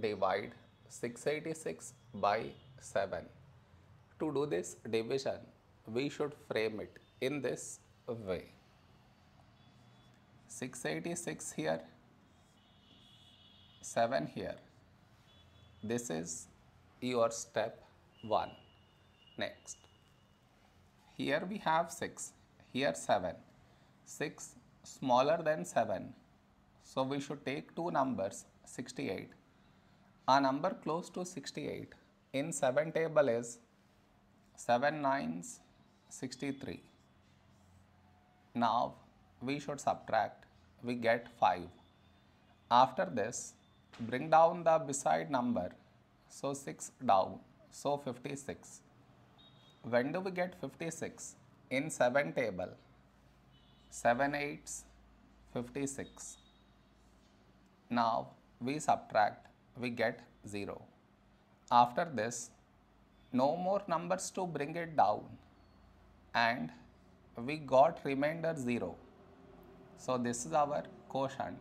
divide 686 by 7. To do this division, we should frame it in this way. 686 here, 7 here. This is your step 1. Next, here we have 6, here 7. 6 smaller than 7, so we should take two numbers 68. A number close to 68 in 7 table is 7 nines 63. Now we should subtract, we get 5. After this, bring down the beside number, so 6 down, so 56. When do we get 56? In 7 table, 7 eights 56. Now we subtract, we get 0. After this, no more numbers to bring it down and we got remainder 0. So this is our quotient